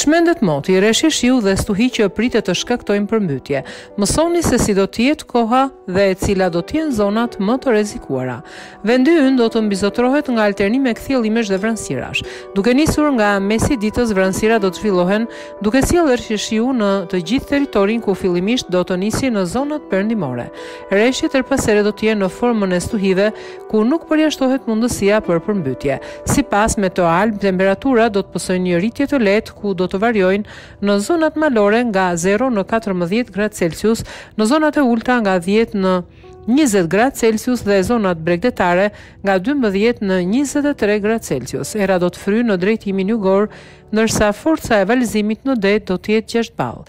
Çmendet moti, reshje shiu dhe stuhi që pritet të shkaktojnë përmbytje. Mësoni se si do të jetë koha dhe cila do të jenë zonat më të rrezikuara. Vendi ynë do të mbizotërohet nga alternime kthjellimesh dhe vranësirash. Duke nisur nga mesi i ditës, vranësirat do të zhvillohen duke sjellë reshje shiu në të gjithë territorin ku fillimisht do të nisin në zonat perëndimore. Reshjet herë pas here do të jenë në formën e stuhive, ku nuk përjashtohet mundësia për përmbytje. Sipas MeteoAlb, temperaturat do të pësojnë një rritje të lehtë ku do të variojnë në zonat malore nga zero në katërmbëdhjetë gradë Celsius, në zonat e ulëta nga dhjetë në njëzet gradë Celsius dhe zonat bregdetare nga dymbëdhjetë në njëzet e tre gradë Celsius. Era do të fryjë në drejtimin jugor, ndërsa forca e valëzimit në det do të jetë gjashtë ballë.